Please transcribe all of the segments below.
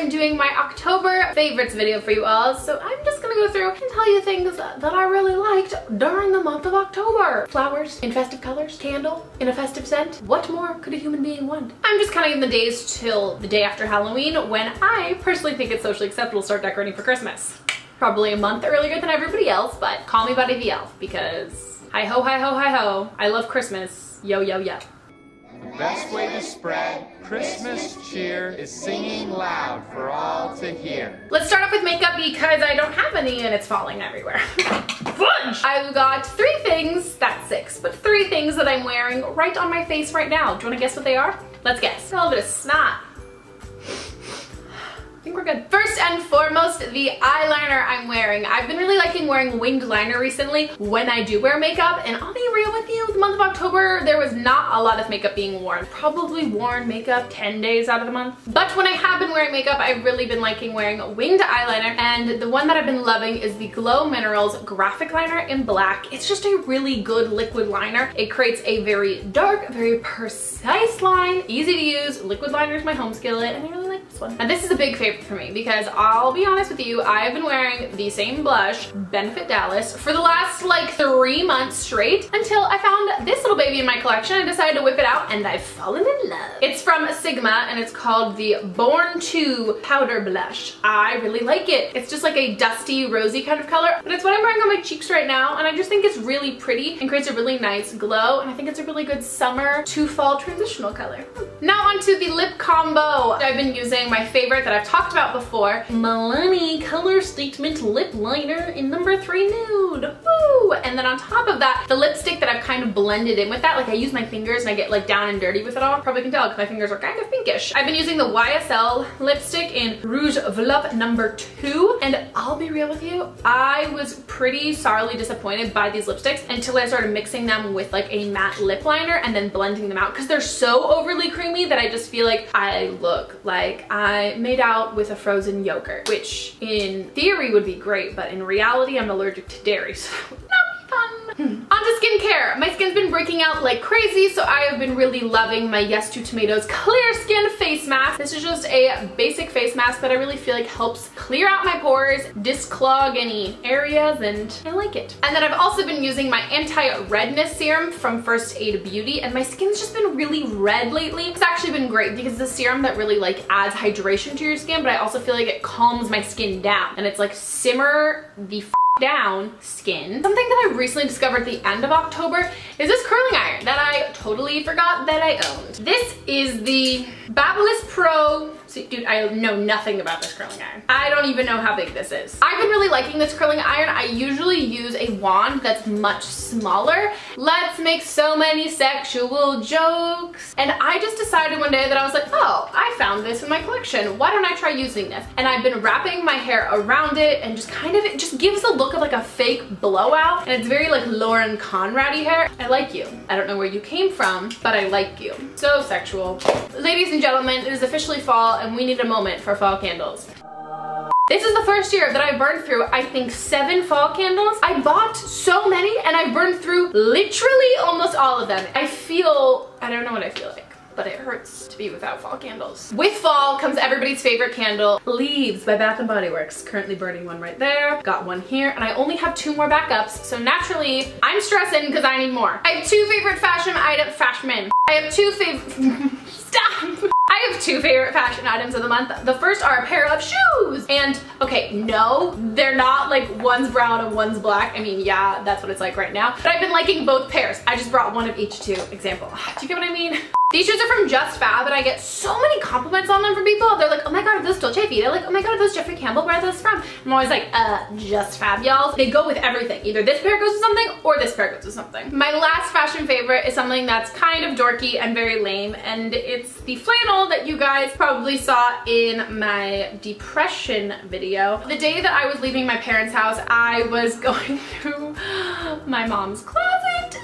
I'm doing my October favorites video for you all. So I'm just gonna go through and tell you things that I really liked during the month of October. Flowers in festive colors, candle in a festive scent. What more could a human being want? I'm just counting the days till the day after Halloween when I personally think it's socially acceptable to start decorating for Christmas. Probably a month earlier than everybody else, but call me Buddy the Elf because hi ho, hi ho, hi ho. I love Christmas. Yo, yo, yo. The best way to spread Christmas cheer is singing loud for all to hear. Let's start off with makeup because I don't have any and it's falling everywhere. Fudge! I've got three things, that's six, but three things that I'm wearing right on my face right now. Do you wanna guess what they are? Let's guess. A little bit of snot. Think we're good. First and foremost, the eyeliner I'm wearing. I've been really liking wearing winged liner recently when I do wear makeup, and I'll be real with you, the month of October, there was not a lot of makeup being worn. Probably worn makeup 10 days out of the month. But when I have been wearing makeup, I've really been liking wearing winged eyeliner, and the one that I've been loving is the Glo Minerals Graphic Liner in black. It's just a really good liquid liner. It creates a very dark, very precise line, easy to use. Liquid liner is my home skillet, and I really one. And this is a big favorite for me because I'll be honest with you, I have been wearing the same blush, Benefit Dallas, for the last like three months straight until I found this little baby in my collection. I decided to whip it out and I've fallen in love. It's from Sigma and it's called the Born to Powder Blush. I really like it. It's just like a dusty, rosy kind of color, but it's what I'm wearing on my cheeks right now and I just think it's really pretty and creates a really nice glow and I think it's a really good summer to fall transitional color. Now onto the lip combo. I've been using my favorite that I've talked about before, Milani Color Statement Lip Liner in number three nude. Woo! And then on top of that, the lipstick that I've kind of blended in with that, like I use my fingers and I get like down and dirty with it all. Probably can tell because my fingers are kind of pinkish. I've been using the YSL lipstick in Rouge Volupte number two. And I'll be real with you, I was pretty sorely disappointed by these lipsticks until I started mixing them with like a matte lip liner and then blending them out because they're so overly creamy that I just feel like I look like made out with a frozen yogurt, which in theory would be great, but in reality, I'm allergic to dairy, so skincare. My skin's been breaking out like crazy, so I have been really loving my Yes to Tomatoes Clear Skin Face Mask. This is just a basic face mask that I really feel like helps clear out my pores, disclog any areas, and I like it. And then I've also been using my anti-redness serum from First Aid Beauty, and my skin's just been really red lately. It's actually been great because it's a serum that really like adds hydration to your skin, but I also feel like it calms my skin down. And it's like simmer the down skin. Something that I recently discovered at the end of October is this curling iron that I totally forgot that I owned. This is the Babyliss Pro See, dude, I know nothing about this curling iron. I don't even know how big this is. I've been really liking this curling iron. I usually use a wand that's much smaller. Let's make so many sexual jokes. And I just decided one day that I was like, oh, I found this in my collection. Why don't I try using this? And I've been wrapping my hair around it and just kind of, it just gives a look of like a fake blowout. And it's very like Lauren Conrady hair. I like you. I don't know where you came from, but I like you. So sexual. Ladies and gentlemen, it is officially fall and we need a moment for fall candles. This is the first year that I burned through, I think, seven fall candles. I bought so many and I burned through literally almost all of them. I feel, I don't know what I feel like but it hurts to be without fall candles. With fall comes everybody's favorite candle, Leaves by Bath & Body Works. Currently burning one right there, got one here, and I only have two more backups, so naturally, I'm stressing because I need more. I have two favorite fashion items, fashion. I have two favorite, stop! I have two favorite fashion items of the month. The first are a pair of shoes. And okay, no, they're not like one's brown and one's black. I mean, yeah, that's what it's like right now. But I've been liking both pairs. I just brought one of each to example. Do you get what I mean? These shoes are from JustFab and I get so many compliments on them from people. They're like, oh my god, are those Dolce Vita? Like, oh my god, are those Jeffrey Campbell? Where are those from? I'm always like, uh, JustFab, y'all. They go with everything. Either this pair goes with something or this pair goes with something. My last fashion favorite is something that's kind of dorky and very lame and it's the flannel that you guys probably saw in my depression video. The day that I was leaving my parents' house, I was going through my mom's closet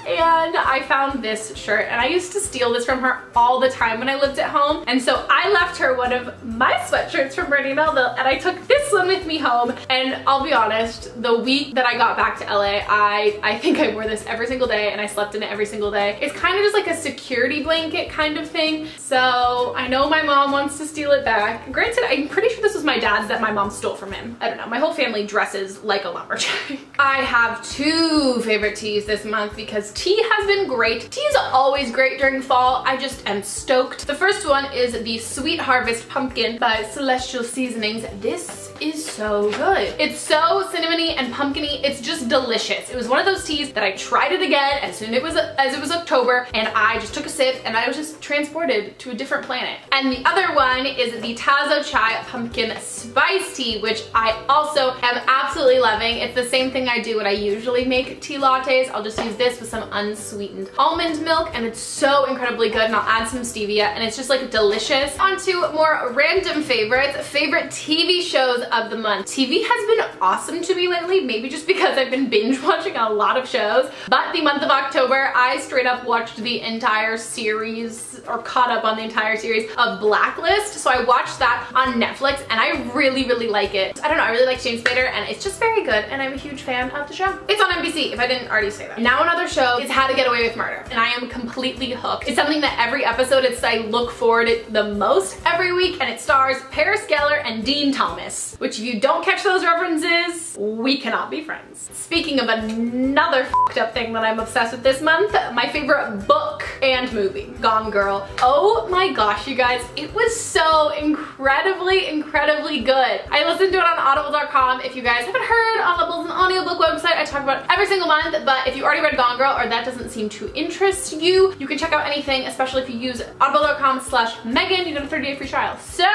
and I found this shirt and I used to steal this from her all the time when I lived at home. And so I left her one of my sweatshirts from Brandy Melville and I took this one with me home. And I'll be honest, the week that I got back to LA, I, I think I wore this every single day and I slept in it every single day. It's kind of just like a security blanket kind of thing. So I know my mom wants to steal it back. Granted, I'm pretty sure this was my dad's that my mom stole from him. I don't know, my whole family dresses like a lumberjack. I have two favorite teas this month because tea has been great. Tea is always great during fall. I just am stoked. The first one is the Sweet Harvest Pumpkin by Celestial Seasonings. This is so good. It's so cinnamony and pumpkiny. It's just delicious. It was one of those teas that I tried it again as soon as it was, as it was October and I just took a sip and I was just transported to a different planet. And the other one is the Tazo Chai Pumpkin Spice Tea, which I also am absolutely loving. It's the same thing I do when I usually make tea lattes. I'll just use this with some unsweetened almond milk and it's so incredibly good and I'll add some stevia and it's just like delicious. On to more random favorites, favorite TV shows of the month. TV has been awesome to me lately, maybe just because I've been binge watching a lot of shows, but the month of October, I straight up watched the entire series or caught up on the entire series of Blacklist. So I watched that on Netflix and I really, really like it. I don't know, I really like James Spader and it's just very good and I'm a huge fan of the show. It's on NBC if I didn't already say that. Now another show is How to Get Away with Murder and I am completely hooked. It's something that every episode it's I look forward to the most every week and it stars Paris Geller and Dean Thomas, which if you don't catch those references, we cannot be friends. Speaking of another up thing that I'm obsessed with this month, my favorite book and movie, Gone Girl. Oh my gosh, you guys, it was so incredibly, incredibly good. I listened to it on audible.com. If you guys haven't heard, Audible is an audiobook website I talk about every single month, but if you already read Gone Girl or that doesn't seem to interest you, you can check out anything, especially if you use audible.com slash meghan, you get a 30 day free trial. So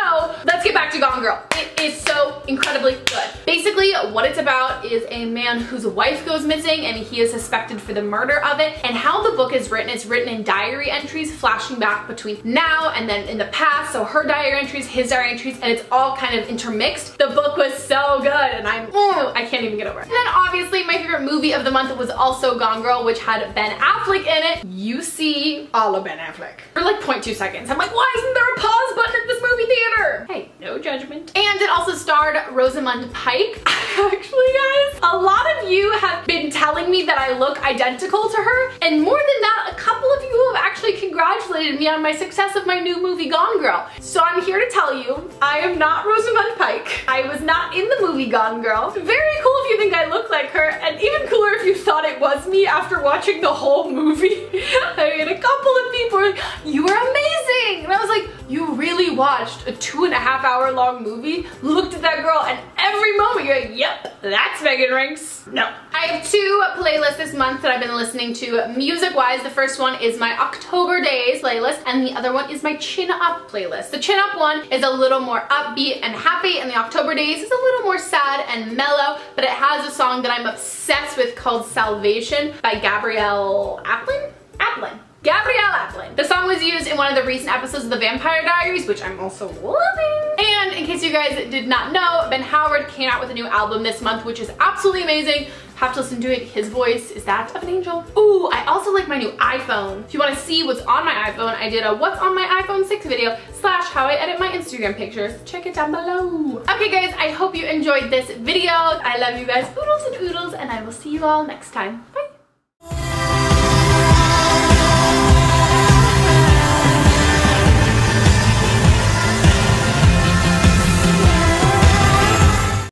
let's get back to Gone Girl. It is so incredibly good. Basically, what it's about is a man whose wife goes missing and he is suspected for the murder of it. And how the book is written, it's written in diary entries flashing back between now and then in the past. So her diary entries, his diary entries, and it's all kind of intermixed. The book was so good and I'm, ooh, I can't even get over it. And then obviously my favorite movie of the month was also Gone Girl, which had Ben Affleck in it. You see all of Ben Affleck for like 0.2 seconds. I'm like, why isn't there a pause button at this movie theater? Hey, no judgment. And it also starred Rosamund Pike. Actually, guys, a lot of you have been telling me that I look identical to her. And more than that, a couple of you have actually congratulated me on my success of my new movie Gone Girl. So I'm here to tell you, I am not Rosamund Pike. I was not in the movie Gone Girl. Very cool if you think I look like her, and even cooler if you thought it was me after watching the whole movie. I mean, a couple of people were like, you were amazing! And I was like, you really watched a two and a half hour long movie, looked at that girl, and every moment you're like, yep, that's Meghan Rienks. No. I have two playlists this month that I've been listening to music-wise. The first one is my October Days playlist, and the other one is my Chin Up playlist. The Chin Up one is a little more upbeat and happy, and the October Days is a little more sad and mellow, but it has a song that I'm obsessed with called Salvation by Gabrielle Aplin? Aplin. Gabrielle Aplin. The song was used in one of the recent episodes of The Vampire Diaries, which I'm also loving. And in case you guys did not know, Ben Howard came out with a new album this month, which is absolutely amazing. Have to listen to it. His voice is that of an angel. Ooh, I also like my new iPhone. If you want to see what's on my iPhone, I did a what's on my iPhone 6 video slash how I edit my Instagram pictures. Check it down below. Okay guys, I hope you enjoyed this video. I love you guys oodles and oodles and I will see you all next time.